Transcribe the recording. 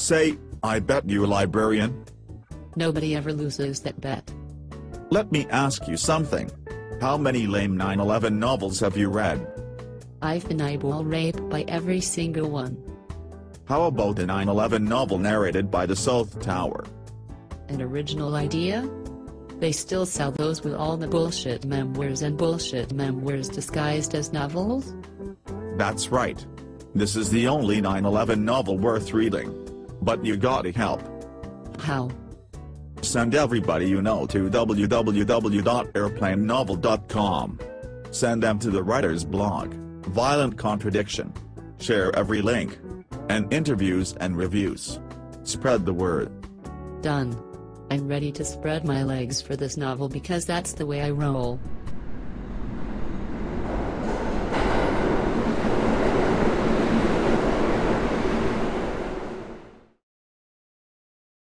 Say, I bet you librarian. Nobody ever loses that bet. Let me ask you something. How many lame 9-11 novels have you read? I've been eyeball raped by every single one. How about a 9-11 novel narrated by the South Tower? An original idea? They still sell those with all the bullshit memoirs and bullshit memoirs disguised as novels? That's right. This is the only 9-11 novel worth reading. But you gotta help. How? Send everybody you know to www.airplanenovel.com. Send them to the writer's blog, Violent Contradiction. Share every link. And interviews and reviews. Spread the word. Done. I'm ready to spread my legs for this novel because that's the way I roll.